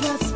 drops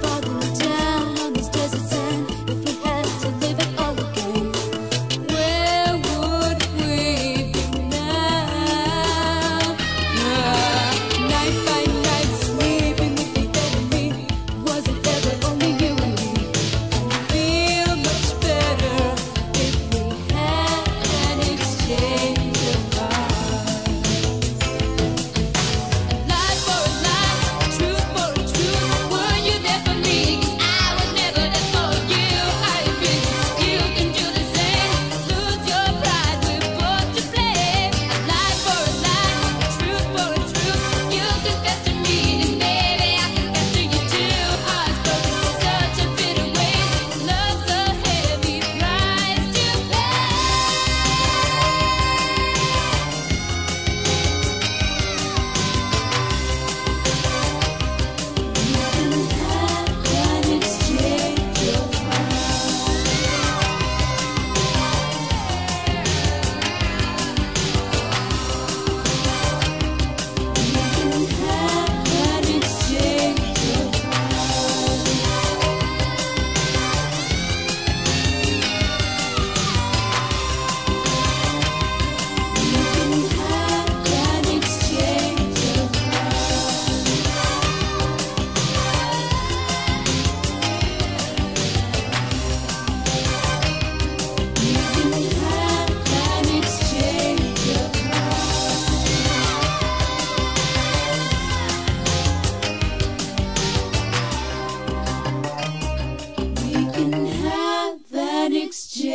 hearts.